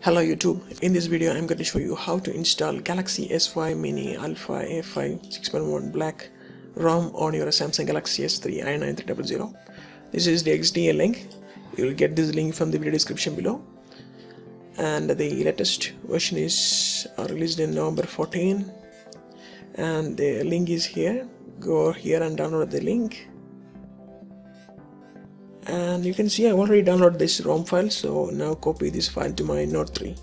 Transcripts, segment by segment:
Hello YouTube, in this video I'm going to show you how to install Galaxy S5 Mini Alpha A5 6.1 Black ROM on your Samsung Galaxy S3 i9300. This is the XDA link, you will get this link from the video description below. And the latest version is uh, released in November 14 and the link is here, go here and download the link and you can see I've already downloaded this ROM file so now copy this file to my Note 3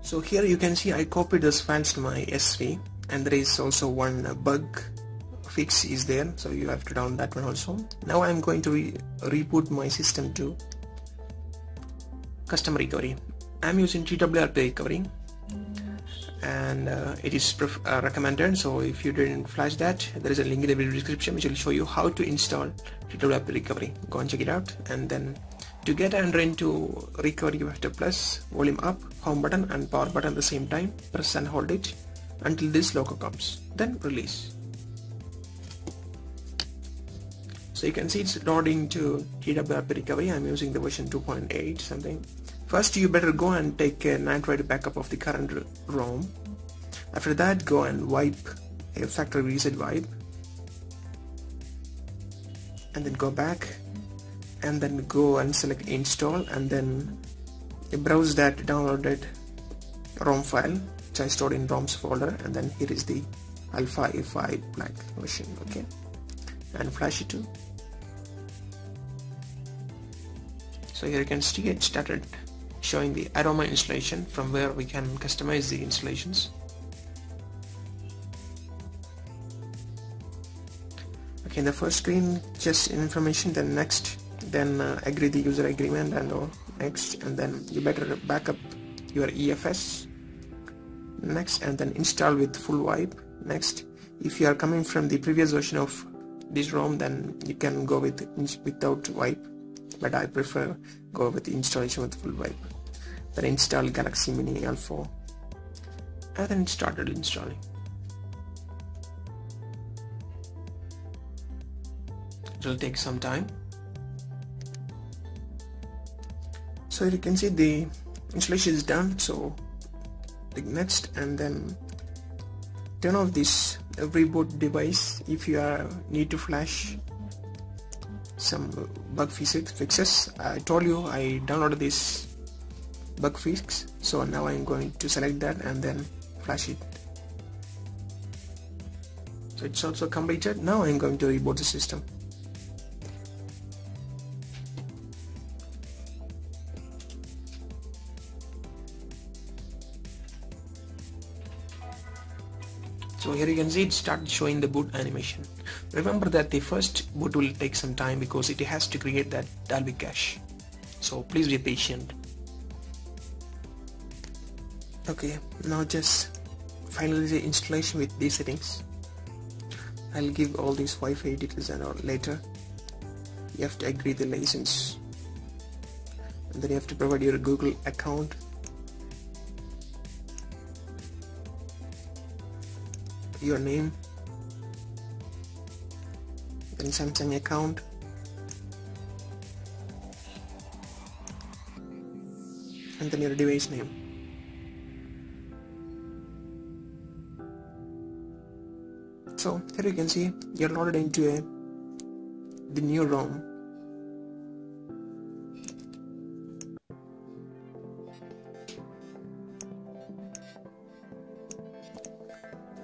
so here you can see I copied this files to my S3 and there is also one bug fix is there so you have to download that one also. Now I'm going to re reboot my system to custom recovery. I'm using TWRP recovery and uh, it is uh, recommended. So if you didn't flash that there is a link in the video description which will show you how to install TWRP recovery. Go and check it out. And then to get and into recovery you have to press volume up home button and power button at the same time. Press and hold it until this logo comes. Then release. So you can see it's loading to TWRP recovery. I'm using the version 2.8 something First you better go and take a Nandroid backup of the current ROM. After that go and wipe a factory reset wipe. And then go back and then go and select install and then browse that downloaded ROM file which I stored in ROMs folder and then here is the alpha a5 black version okay? And flash it to. So here you can see it started showing the aroma installation from where we can customize the installations okay the first screen just information then next then uh, agree the user agreement and all. Next and then you better backup your EFS next and then install with full wipe. Next if you are coming from the previous version of this ROM then you can go with without wipe but I prefer go with installation with full wipe. Then install Galaxy Mini L4 and then started installing. It will take some time. So you can see the installation is done. So click next and then turn off this reboot device if you are need to flash some bug fixes. I told you I downloaded this bug fix so now I'm going to select that and then flash it. So it's also completed. Now I'm going to reboot the system so here you can see it started showing the boot animation. Remember that the first boot will take some time because it has to create that Dalvik cache. So please be patient. Okay now just finalize the installation with these settings. I'll give all these Wi-Fi details and all later. You have to agree the license. And then you have to provide your Google account your name. Then Samsung account. And then your device name. So here you can see you're loaded into a the new ROM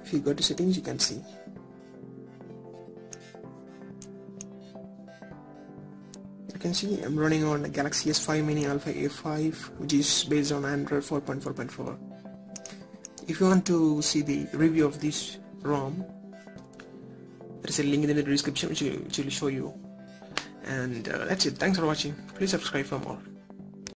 if you go to settings you can see. You can see I'm running on a Galaxy S5 Mini Alpha A5 which is based on Android 4.4.4 if you want to see the review of this ROM there is a link in the description which will, which will show you. And uh, that's it. Thanks for watching. Please subscribe for more